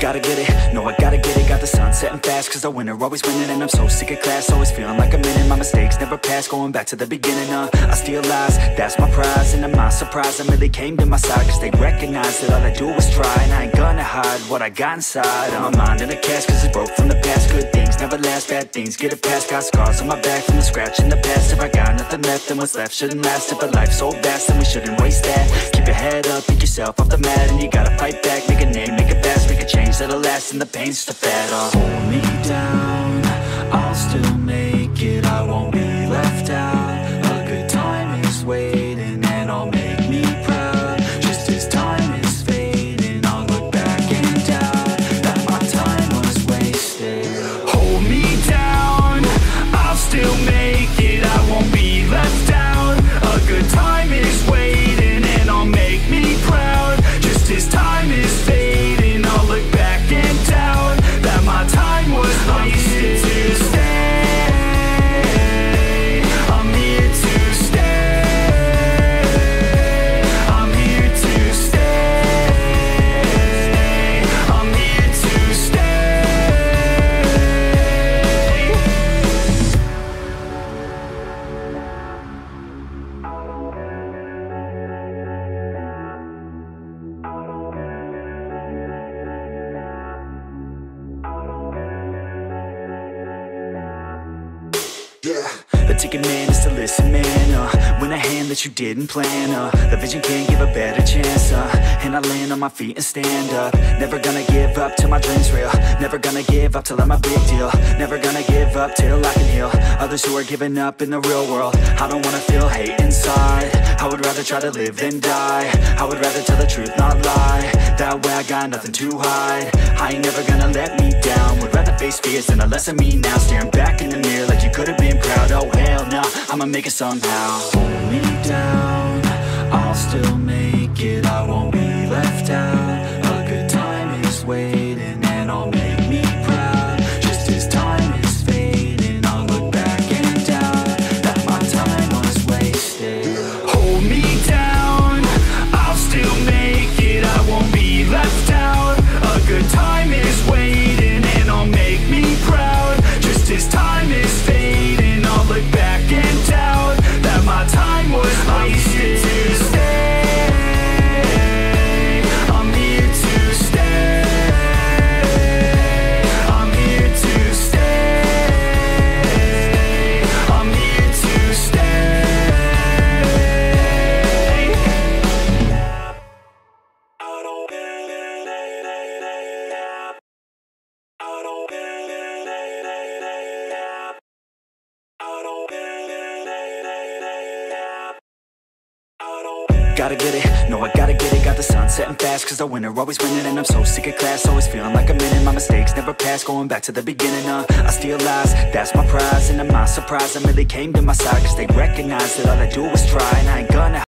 Gotta get it, no I gotta get it. Got the sun setting fast cause the winner always winning And I'm so sick of class, always feeling like I'm in it. My mistakes never pass, going back to the beginning uh, I steal lies, that's my prize And I'm not I really came to my side Cause they recognize that all I do is try And I ain't gonna hide what I got inside. I'm mind in a cast cause it's broke from the past. Good things never last, bad things get it past. Got scars on my back from the scratch in the past. If I got nothing left then what's left shouldn't last. If a life's so vast then we shouldn't waste that. Keep your head up, pick yourself off the mat And you gotta fight back, make a name, Make a change that'll last and the pain's a fad uh. Hold me down, I'll still make it I won't be left out A good time is waiting and I'll make Ticket man is to listen, man. Uh, when a hand that you didn't plan, uh, the vision can't give a better chance. Uh, and I land on my feet and stand up. Never gonna give up till my dreams real. Never gonna give up till I'm a big deal. Never gonna give up till I can heal others who are giving up in the real world. I don't wanna feel hate inside. I would rather try to live than die. I would rather tell the truth, not lie. That way I got nothing to hide. I ain't never gonna let me down. Would rather face fears than a less of me now. Staring back in the mirror like you could have been proud. Oh hell no, I'ma make it somehow. Hold me down, Gotta get it, no I gotta get it. Got the sun setting fast cause the winner always winning And I'm so sick of class, always feeling like I'm in it My mistakes never pass, going back to the beginning uh, I steal lies, that's my prize And I'm not surprised, I really came to my side Cause they recognize that all I do is try And I ain't gonna